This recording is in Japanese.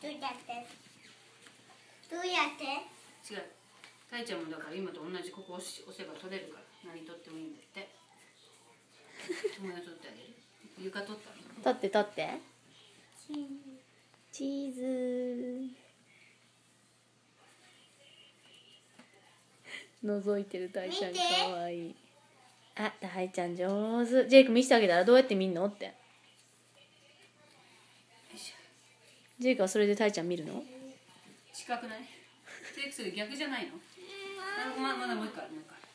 どうやって？どうやって？違う。たいちゃんもだから今と同じここ押し押せば取れるから。何取ってもいいんだって。友達取ってあげる。床取ったの。取って取って。チーズ。覗いてる大ちゃんかわいい。あ大ちゃん上手。ジェイク見せてあげたらどうやって見んのってよいしょジェイクはそれで大ちゃん見るの？近くない？テイク逆じゃないの？あままだもう一個あるもう一個ある。